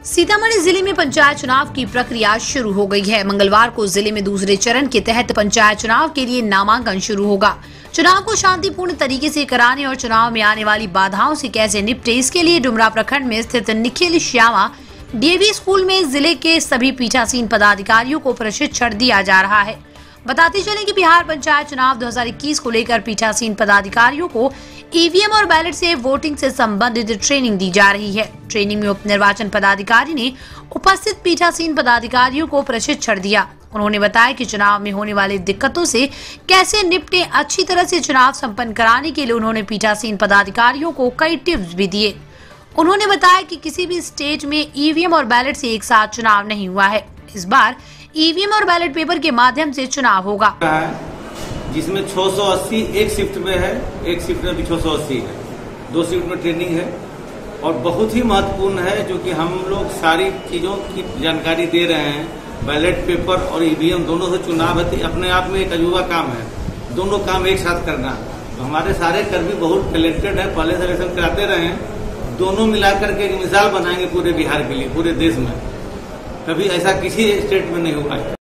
सीतामढ़ी ज़िले में पंचायत चुनाव की प्रक्रिया शुरू हो गई है। मंगलवार को ज़िले में दूसरे चरण के तहत पंचायत चुनाव के लिए नामांकन शुरू होगा। चुनाव को शांतिपूर्ण तरीके से कराने और चुनाव में आने वाली बाधाओं से कैसे निपटे, इसके लिए डुमरा प्रखंड में स्थित निखिल श्यामा डीएवी स्कूल में ज़िले के सभी पीठासीन पदाधिकारियों को प्रशिक्षण दिया जा रहा है। बताते चले कि बिहार पंचायत चुनाव 2021 को लेकर पीठासीन पदाधिकारियों को ईवीएम और बैलेट से वोटिंग से संबंधित ट्रेनिंग दी जा रही है। ट्रेनिंग में उप निर्वाचन पदाधिकारी ने उपस्थित पीठासीन पदाधिकारियों को प्रशिक्षण दिया। उन्होंने बताया कि चुनाव में होने वाली दिक्कतों से कैसे निपटे, अच्छी तरह से चुनाव संपन्न कराने के लिए उन्होंने पीठासीन पदाधिकारियों को कई टिप्स भी दिए। उन्होंने बताया कि किसी भी स्टेट में ईवीएम और बैलेट से एक साथ चुनाव नहीं हुआ है। इस बार ईवीएम और बैलेट पेपर के माध्यम से चुनाव होगा। जिसमें 680 एक शिफ्ट में है, एक शिफ्ट में भी 680 है। दो शिफ्ट में ट्रेनिंग है। और बहुत ही महत्वपूर्ण है जो कि हम लोग सारी चीज़ों की जानकारी दे रहे हैं। बैलेट पेपर और ईवीएम दोनों से चुनाव है अपने आप में एक अजूबा काम है। दोनों काम एक साथ करना। तो हमारे सारे कर्मी बहुत टैलेंटेड है, पहले से इलेक्शन कराते रहे हैं। दोनों मिलाकर के एक मिसाल बनाएँगे पूरे बिहार के लिए, पूरे देश में। कभी ऐसा किसी स्टेट में नहीं है